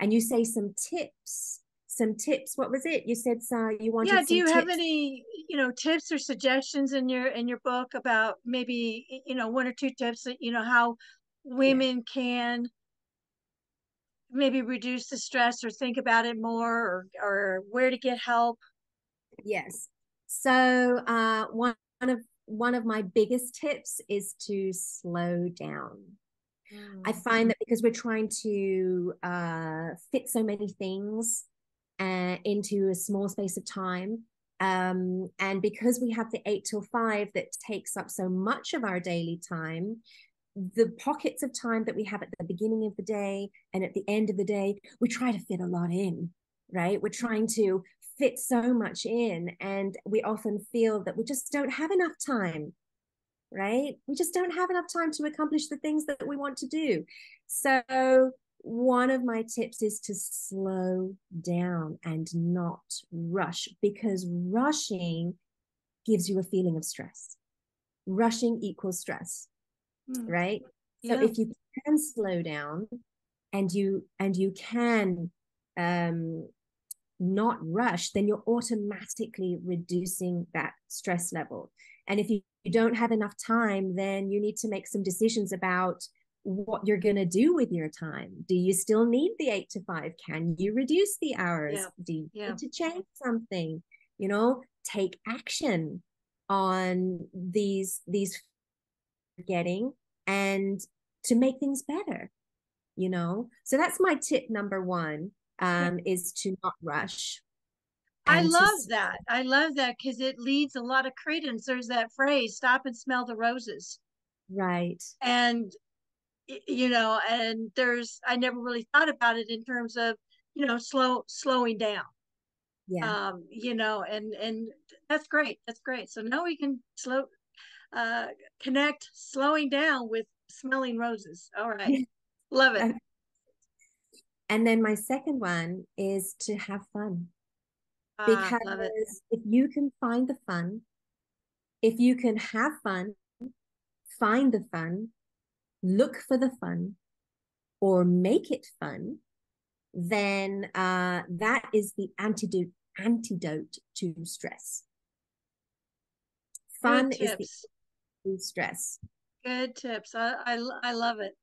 and you say some tips some tips what was it you said uh, you wanted yeah do you tips? have any you know tips or suggestions in your in your book about maybe you know one or two tips that you know how women yeah. can maybe reduce the stress or think about it more or or where to get help yes so uh one of one of my biggest tips is to slow down mm. i find that because we're trying to uh fit so many things uh, into a small space of time um, and because we have the eight till five that takes up so much of our daily time the pockets of time that we have at the beginning of the day and at the end of the day, we try to fit a lot in, right? We're trying to fit so much in, and we often feel that we just don't have enough time, right? We just don't have enough time to accomplish the things that we want to do. So, one of my tips is to slow down and not rush because rushing gives you a feeling of stress. Rushing equals stress mm. right yeah. so if you can slow down and you and you can um not rush then you're automatically reducing that stress level. And if you, you don't have enough time then you need to make some decisions about what you're going to do with your time. Do you still need the 8 to 5 can you reduce the hours? Yeah. do you yeah. need to change something? You know take action on these these getting and to make things better you know? So that's my tip number one um is to not rush I love to... that. I love that because it leads a lot of credence. There's that phrase, stop and smell the roses. Right. And, you know, and there's, I never really thought about it in terms of, you know, slow, slowing down. Yeah. Um, you know, and, and that's great. That's great. So now we can slow, uh, connect slowing down with smelling roses. All right. Love it. And then my second one is to have fun. Ah, because if you can find the fun, if you can have fun, find the fun, look for the fun, or make it fun, then uh, that is the antidote antidote to stress. Fun is the stress. Good tips. I, I, I love it.